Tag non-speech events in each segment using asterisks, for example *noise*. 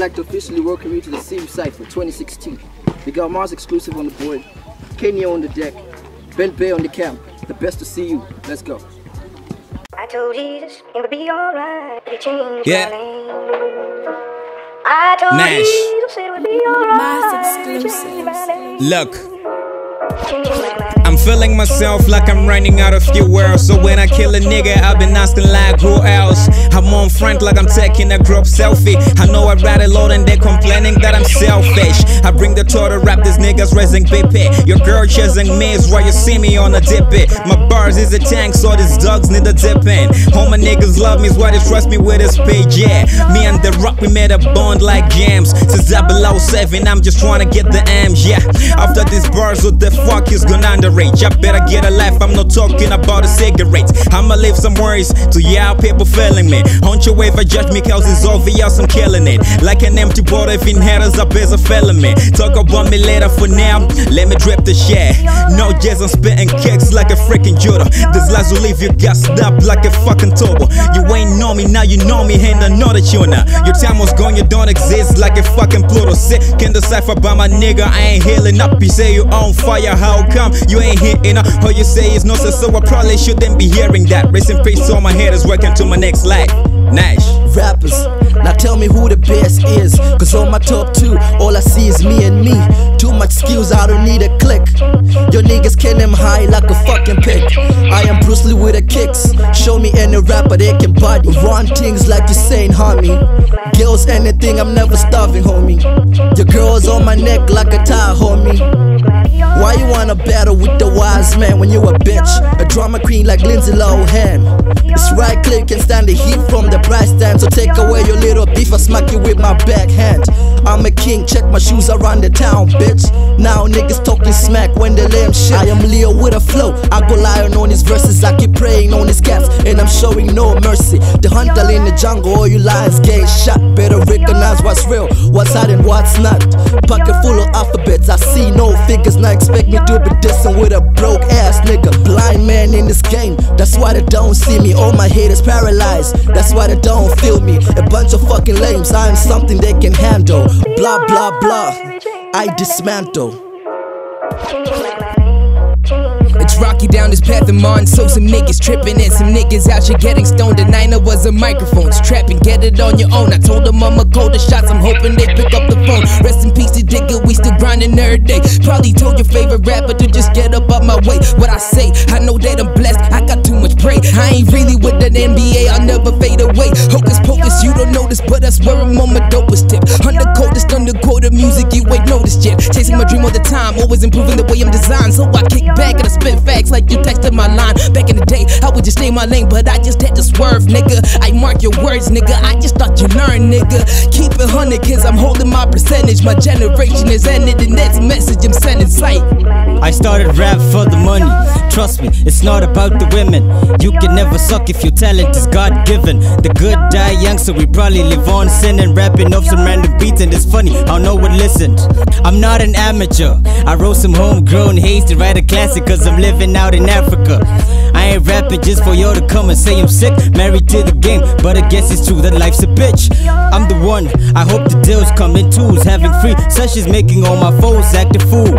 I would like to officially welcome you to the CU site for 2016. We got Mars exclusive on the board, Kenya on the deck, Ben Bei on the cam. The best to see you. Let's go. I told Jesus it would be alright, but he changed Yeah. my name. I told Nash. Jesus it would be alright, Mass but he changed my name. Look, feeling myself like I'm running out of words. So when I kill a nigga, I've been asking like who else? I'm on front like I'm taking a group selfie. I know I ride a lot and they're complaining that I'm selfish. I bring the tour to rap these niggas raising BP. Your girl chasing me is why you see me on a dip it. My bars is a tank, so these dogs need a dipping. All my niggas love me is why they trust me with this page, yeah. Me and the rock, we made a bond like jams. Since I below oh seven, I'm just trying to get the M's, yeah. After these bars, what the fuck is gonna underage? I better get a life, I'm not talking about the cigarettes. I'ma leave some worries to y'all people feeling me. On your wave, I judge me, cause it's obvious I'm killing it. Like an empty bottle, if haters are busy feeling me. Talk about me later for now, let me drip the shit. No jazz, I'm spitting kicks like a freaking judo. This lies will leave you gassed up like a fucking turbo. You ain't know me, now you know me, and I know that you're not. Your time was gone, you don't exist like a fucking Pluto. Sick, can decipher by my nigga, I ain't healing up. You say you on fire, how come you ain't hitting up? All you say is no, so, I probably shouldn't be hearing that. In peace, all my haters, welcome to my next life. Nash. Rappers, now tell me who the best is. Cause on my top two, all I see is me and me. Too much skills, I don't need a click. Your niggas can them high like a fucking pig. I am Bruce Lee with the kicks. Any rapper they can body. Run things like you saying, homie. Girls, anything, I'm never starving, homie. Your girl's on my neck like a tie, homie. Why you wanna battle with the wise man when you a bitch? A drama queen like Lindsay Lohan. It's right click can stand the heat from the price stand. So take away your little beef, I smack you with my backhand. I'm a king, check my shoes around the town, bitch. Now niggas talking smack when they lame shit. I am Leo with a flow. I go lion on his verses, I keep praying on and I'm showing no mercy. The hunter in the jungle, all you lions getting shot. Better recognize what's real, what's hot and what's not. Pocket full of alphabets, I see no figures. Now expect me to be dissing with a broke ass nigga. Blind man in this game, that's why they don't see me. All my haters paralyzed, that's why they don't feel me. A bunch of fucking lames, I am something they can handle. Blah blah blah, I dismantle. Rocky down this path of mine, so some niggas tripping and some niggas out here getting stoned. I know was a microphones trapping, get it on your own. I told them I'ma call the shots, I'm hoping they pick up the phone. Rest in peace to Digger, we still grinding every day. Probably told your favorite rapper to just get up out my way. What I say, I know that I'm blessed, I got too much prey. I ain't really with the NBA, I'll never fade away. Hocus pocus, you don't notice, but I swear I'm on my dopest tip. The coldest underquoted music you ain't noticed yet. Chasing my dream all the time, always improving the way I'm designed. So I kick back and I spit facts like you texted my line. Back in the day, I would just stay my lane, but I just had to swerve, nigga. I mark your words, nigga. I just thought you learned, nigga. Keep it hundred, cause I'm holding my percentage. My generation is ended, and that's message I'm sending sight. I started rap for the money. Trust me, it's not about the women. You can never suck if your talent is God given. The good die young, so we probably live on sinning. Rapping off some random beats, and it's funny how no one listened. I'm not an amateur. I wrote some homegrown haze to write a classic, cause I'm living out in Africa. I ain't rapping just for y'all to come and say I'm sick. Married to the game, but I guess it's true that life's a bitch. I'm the one, I hope the deals come in twos. Having free sessions, making all my foes act a fool.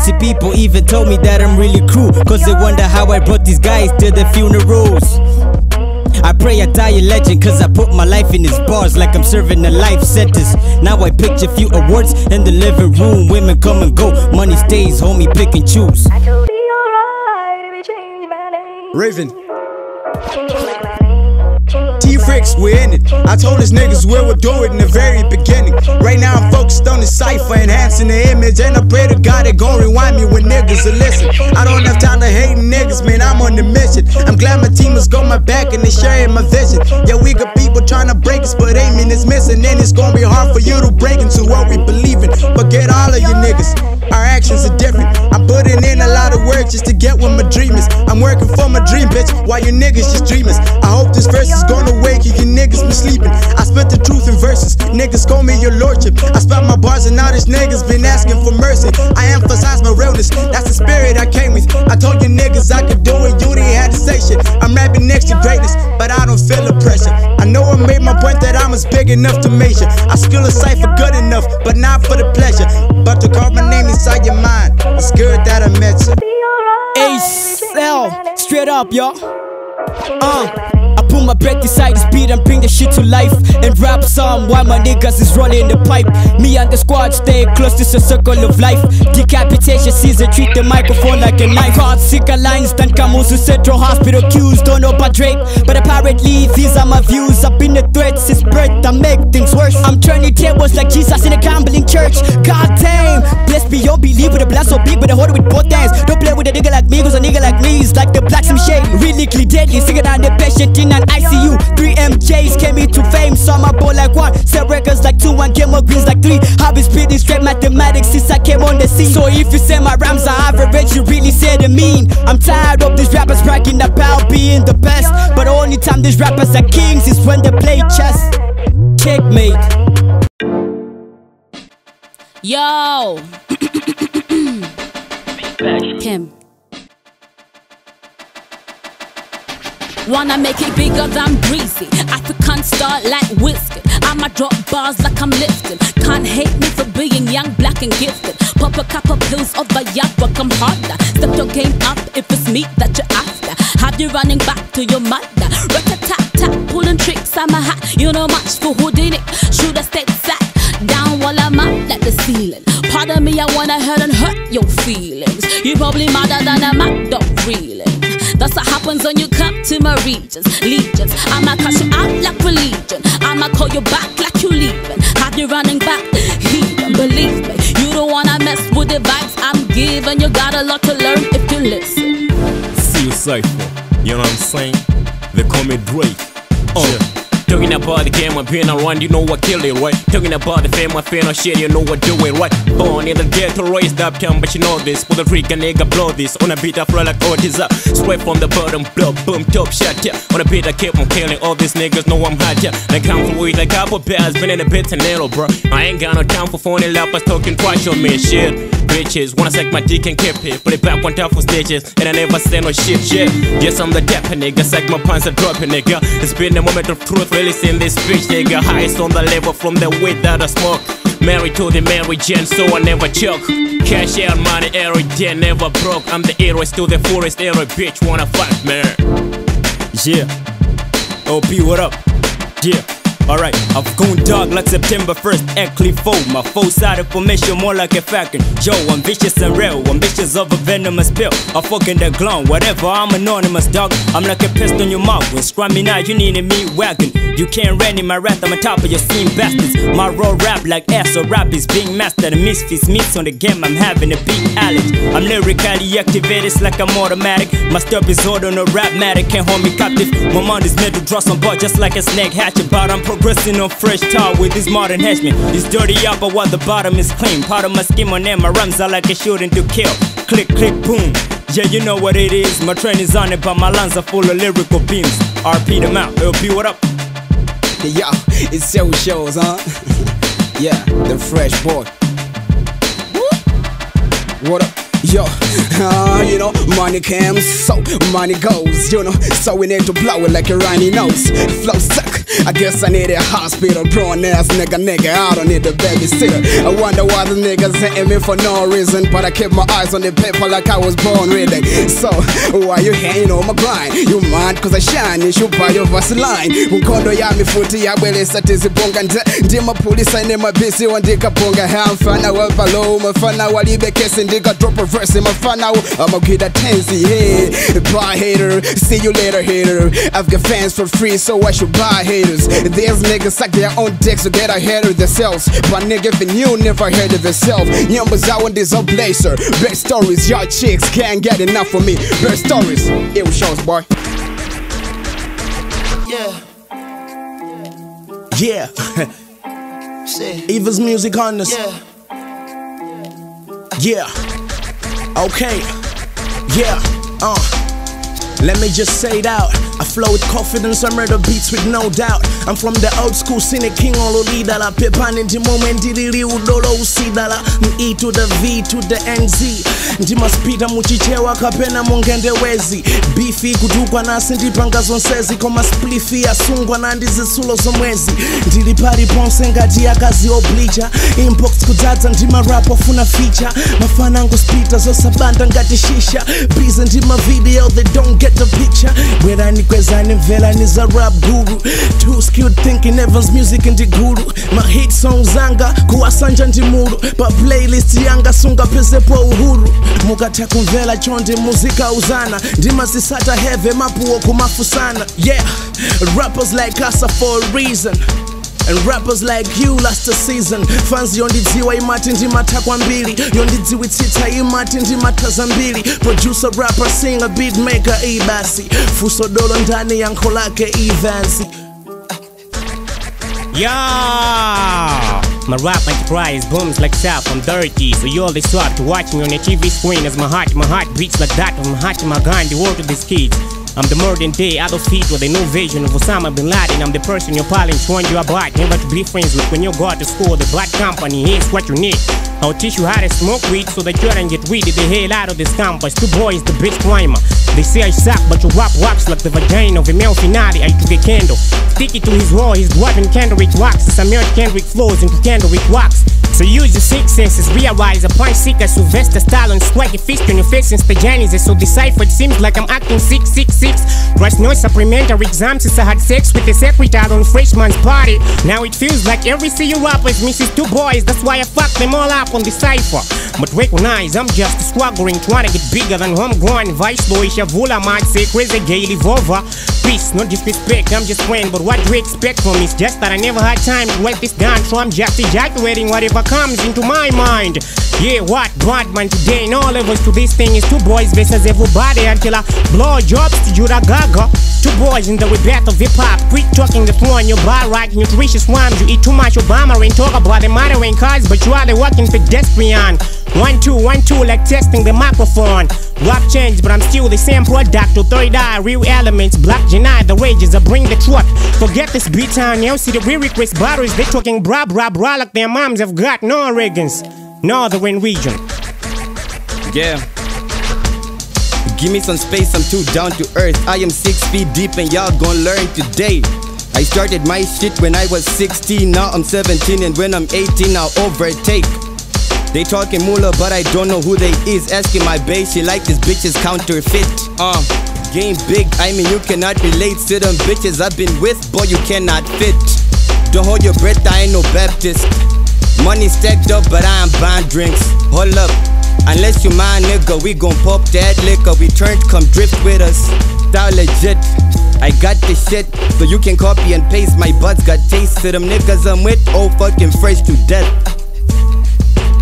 See, people even told me that I'm really cool, cause they wonder how I brought these guys to the funerals. I pray I die a legend cause I put my life in his bars like I'm serving a life sentence. Now I picture few awards in the living room. Women come and go, money stays, homie, pick and choose. Raven, Changed my name. Changed T Fricks, we're in it. I told his niggas we would do it in the very beginning. Right now I'm focused on the cipher, enhancing the image. And I pray to God they gon' rewind me when niggas listen. I don't have time to hate niggas, man. I'm on the mission. I'm glad my team has got my back and they sharing my vision. Yeah, we got people trying to break us, but aiming is missing. And it's gonna be hard for you to break into what we believe in. Forget all of you niggas. Our actions are different. I'm putting in a lot of work just to get what my dream is. I'm working for my dream, bitch, while you niggas just dreamers. I hope this verse is gonna wake you, you niggas been sleeping. I spit the truth in verses, niggas call me your lordship. I spit my bars and now these niggas been asking for mercy. I emphasize my realness, that's the spirit I came with. I told you niggas I could do it, you didn't have to say shit. I'm rapping next to greatness, but I don't feel the pressure. I know I made my point that I'm as big enough to measure. I skill a cipher good enough, but not for the pleasure. But to call my name inside your mind, it's good that I met you. ACL, straight up, y'all. Uh. Put my breath inside the speed and bring the shit to life. And rap some while my niggas is rolling the pipe? Me and the squad stay close to the circle of life. Decapitation season, treat the microphone like a knife. Hard sicker lines than Kamuzu Central Hospital queues Don't know about Drake, but apparently these are my views. I've been the threat since birth, I make things worse. I'm turning tables like Jesus in a gambling church. God damn, blessed be your belief with a blast so big But I hold it with both hands. Don't nigga like me is like the black some shade Really deadly, singing on the patient in an ICU. Three MJs came into fame, saw my ball like one. Set records like two, and game of greens like three. I've been spitting straight mathematics since I came on the scene. So if you say my rhymes are average, you really say the mean. I'm tired of these rappers bragging about being the best. But only time these rappers are kings is when they play chess. Checkmate. Yo. Kim. Wanna make it bigger than breezy. African star like whiskey. I'ma drop bars like I'm lifting. Can't hate me for being young, black, and gifted. Pop a couple pills of the yak, harder. Step your game up if it's me that you're after. Have you running back to your mother? Rat a tap tap, pulling tricks. I'm a hat. You know much for Houdini. Should have stayed sat down while I'm up like the ceiling. Pardon me, I wanna hurt and hurt your feelings. You probably madder than a mad dog, really. That's what happens when you come to my regions, legions. I'ma cash you out like religion. I'ma call you back like you leaving. Have you running back? Heathen, believe me. You don't wanna mess with the vibes I'm giving. You got a lot to learn if you listen. See you cypher, you know what I'm saying? They call me Drake. Uh. Yeah. Talking about the game, I'm being around, you know I kill it, right? Talking about the fame, I feel no shit, you know I do it, right? Born in the ghetto, raised up town, but you know this. With a freak, a nigga blow this. On a beat, I flow like Otis up. Straight from the bottom, blow, boom, top shot, yeah. On a beat, I keep on killing all these niggas, know I'm hot, yeah. They come for weed like couple bears, been in a bit of narrow, bro. I ain't got no time for phony lappers talking trash on me, shit. Bitches wanna suck my dick and keep it. Put it back on top for stitches, and I never say no shit, shit. Yes, I'm the dapper nigga, suck my pants and drop it, nigga. It's been a moment of truth, really seeing this bitch, nigga. Highest on the level from the weed that I smoke. Married to the Mary Jane, so I never choke. Cash out money every day, never broke. I'm the heroes to the forest, every bitch wanna fuck me. Yeah. OP, what up? Yeah. Alright, I've gone dark like September 1st at Cliff My full side of formation more like a falcon. Yo, I'm vicious and real, ambitious of a venomous pill. I fucking the glum, whatever, I'm anonymous dog. I'm like a pest on your mouth. When scrum me now, you need a meat wagon. You can't run in my wrath, I'm on top of your scene bastards. My raw rap like ass or rap is being mastered. The misfits meets on the game, I'm having a big allergy. I'm lyrically activated, it's like I'm automatic. My stuff is order, a rap matter, can't hold me captive. My mind is made to draw some board just like a snake hatchet. But I'm progressing on fresh tar with this modern henchman. It's dirty up, but while the bottom is clean. Part of my scheme on them, my rhymes are like a shooting to kill. Click, click, boom. Yeah, you know what it is. My train is on it, but my lines are full of lyrical beams. RP them out. LP, what up? Yo, it's so shows, huh? *laughs* yeah, the fresh boy. What up? Yo, uh, *laughs* you know, money comes, so money goes, you know, so we need to blow it like a runny nose. Flow stuck, I guess I need a hospital, grown ass nigga, nigga, I don't need a babysitter. I wonder why the niggas hating me for no reason, but I keep my eyes on the paper like I was born reading. So, why you hating on my grind? You mad cause I shine, you should buy your Vaseline. Mkondo ya mifuti ya bwele satizi bonga nje, ndima uh, polisa nema busy wandika bonga hamfana wa balo, mafana walibe kesi ndika drop a verse in my fan now. I'ma get a tensi, yeah. Bye hater, see you later hater. I've got fans for free, so I should buy haters. These niggas suck their own dicks to get ahead of themselves. But nigga, even you never heard of yourself. Numbers out on this old blazer. Bad stories, y'all chicks can't get enough of me. Bad stories, it was shows, boy. Yeah. Yeah. Eva's music on us. Yeah. Yeah. Okay. Yeah. Uh. Let me just say it out. I flow with confidence, I murder beats with no doubt. I'm from the old school, cine king ololidala pepani ndi momwe ndilili udolo usidala m e to the v to the nz ndimaspita muchichewa kapena mungendewezi bifi kutukwa nasi ndipanga zonsezi koma splifi yasungwa na ndi zitsulo zomwezi ndili paliponse ngati akazi oblija inbox kudzadza ndi marapo ofuna feature. Mafana spita zosabanda ngati shisha. Bize ndi mavideo they don't get the picture. Bwerani kwezani mvelani za rap guru. Too skilled thinking evans music ndi guru. Ma hit song zanga kuwasanja ndi muru. Pa playlist yanga sunga pezepo uhuru. Mukatha kumvera chondi muzika uzana. Ndi mazisata heve mapuwo kumafusana yeah rappers like us are for a reason And rappers like you last season fans yondidziwa imati ndimatha kwambiri yondidziwitsitsa imati ndimatha zambiri producer rapper singer beat maker ibasi fuso dolo ndani yankho lake ivansi Yeah! My rap enterprise booms like sap, I'm dirty. So you always to watch me on your TV screen as my heart, my heart beats like that of Mahatma Gandhi, word to these kids. I'm the modern day Adolf Hitler, the new version of Osama bin Laden. I'm the person your parents warned you about, never to be friends with when you go out to school. The black company, here's what you need. I'll teach you how to smoke weed so that you don't get weeded the hell out of this campus. Two boys, the bitch climber. They say I suck, but you rap wax like the vagina of a male finale. I took a candle, stick it to his wall. He's driving Kendrick wax. Some Kendrick flows into Kendrick wax. So use your six senses, realize a punch seeker, Sylvester Stallone, swag your fist on your face and Stajanis so deciphered. Seems like I'm acting 666. Rush no supplementary exams since I had sex with a secretary on freshman's party. Now it feels like every CEO rapper is. Two Boys, that's why I fuck them all up on the cipher. But recognize I'm just swaggering, trying to get bigger than homegrown. Vice Boy Shavula say crazy gay live over. Peace, no disrespect, I'm just playing, but what do you expect from me? It's just that I never had time to write this down, so I'm just ejaculating whatever comes into my mind. Yeah, what Badman today in all levels to this thing is two boys versus everybody until I blow jobs to Judah Gaga. Two boys in the rebirth of hip hop. Quit talking the floor on your bar, right? Nutritious rhymes. You eat too much Obama and talk about the mattering cars, but you are the walking pedestrian. One, two, one, two, like testing the microphone. Rap changed, but I'm still the same product. To third eye, real elements, black deny the rages, I bring the truck. Forget this beat town, you see the real request batteries, they talking bra bra bra like their moms have got no Oregons. Northern region. Yeah. Give me some space, I'm too down to earth. I am six feet deep and y'all gon' learn today. I started my shit when I was 16, now I'm 17, and when I'm 18, I'll overtake. They talking moolah, but I don't know who they is. Asking my bae, she like this bitches counterfeit. Uh, game big, I mean you cannot relate to them bitches I've been with, boy you cannot fit. Don't hold your breath, I ain't no Baptist. Money stacked up, but I am buying drinks. Hold up, unless you my nigga, we gon' pop that liquor. We turned, come drift with us. Style legit. I got this shit, so you can copy and paste. My buds got taste to them niggas I'm with, oh fucking fresh to death.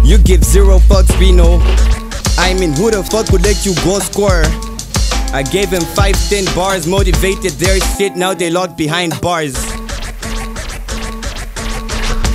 You give zero fucks, know. I mean, who the fuck would let you go score? I gave him five thin bars, motivated their shit, now they locked behind bars.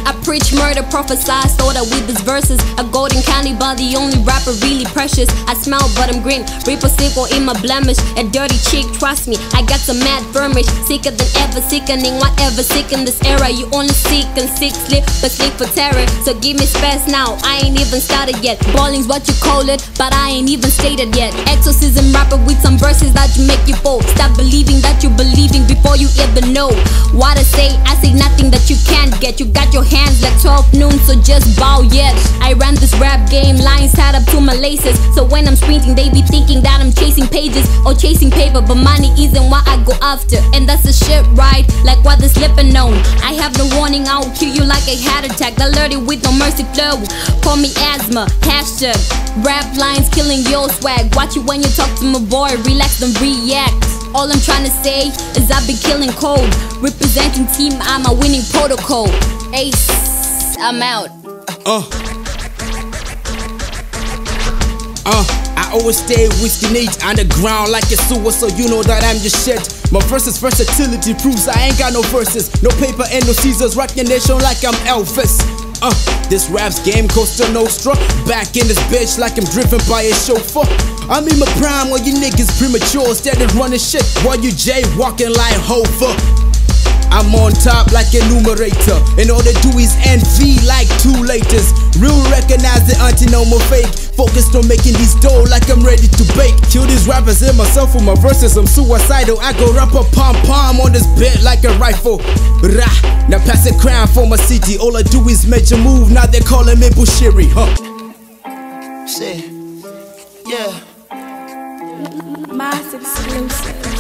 I preach murder, prophesy, soda with these verses. A golden candy bar, the only rapper really precious. I smile, but I'm green. Reaper sickle in my blemish. A dirty chick, trust me. I got some mad furnish. Sicker than ever, sickening. Whatever sick in this era. You only sick and sick, slip, but sleep for terror. So give me space now. I ain't even started yet. Balling's what you call it, but I ain't even stated yet. Exorcism rapper with some verses that you make you fall. Stop believing that you're believing before you even know. What I say, I say nothing that you can't get. You got your hands like 12 noon, so just bow yet. I ran this rap game, lines tied up to my laces. So when I'm sprinting, they be thinking that I'm chasing pages or chasing paper, but money isn't what I go after. And that's the shit, right? Like what the slipping on. I have no warning, I'll kill you like a heart attack. Alerted with no mercy flow. Call me asthma, hashtag. Rap lines killing your swag. Watch you when you talk to my boy, relax and react. All I'm trying to say is I've been killing cold. Representing team, I'm a winning protocol. Ace, I'm out. Uh. Uh, I always stay with the need underground like a sewer, so you know that I'm your shit. My verses versatility proves I ain't got no verses, no paper and no scissors. Rock your nation like I'm Elvis. Uh, this rap's game Costa Nostra. Back in this bitch like I'm driven by a chauffeur. I'm in my prime while you niggas premature. Steady running shit while you Jay walking like Hofer. I'm on top like a numerator. And all they do is envy like two laters. Real recognize the auntie no more fake. Focused on making these dough like I'm ready to bake. Kill these rappers and myself with my verses. I'm suicidal. I go rap a pom pom on this bit like a rifle. Rah. Now pass the crown for my city. All I do is major move. Now they calling me Bushiri. Huh. Shit. Yeah. Mass exclusive.